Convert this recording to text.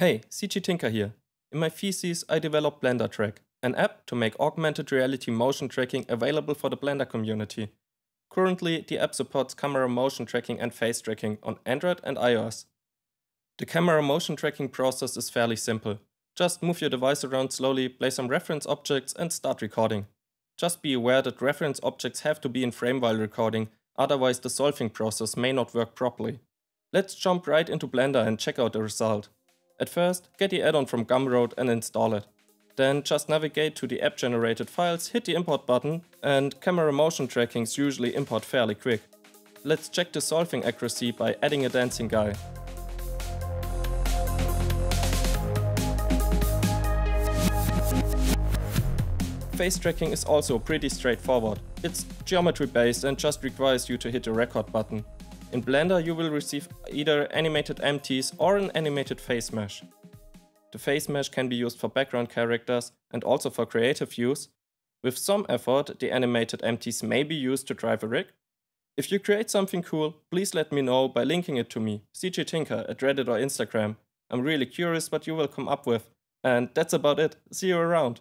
Hey, CG Tinker here. In my thesis, I developed blendartrack, an app to make augmented reality motion tracking available for the Blender community. Currently, the app supports camera motion tracking and face tracking on Android and iOS. The camera motion tracking process is fairly simple. Just move your device around slowly, play some reference objects and start recording. Just be aware that reference objects have to be in frame while recording, otherwise the solving process may not work properly. Let's jump right into Blender and check out the result. At first, get the add-on from Gumroad and install it. Then just navigate to the app generated files, hit the import button, and camera motion trackings usually import fairly quick. Let's check the solving accuracy by adding a dancing guy. Face tracking is also pretty straightforward. It's geometry based and just requires you to hit the record button. In Blender you will receive either animated empties or an animated face mesh. The face mesh can be used for background characters and also for creative use. With some effort, the animated empties may be used to drive a rig. If you create something cool, please let me know by linking it to me, CG Tinker at Reddit or Instagram. I'm really curious what you will come up with. And that's about it. See you around.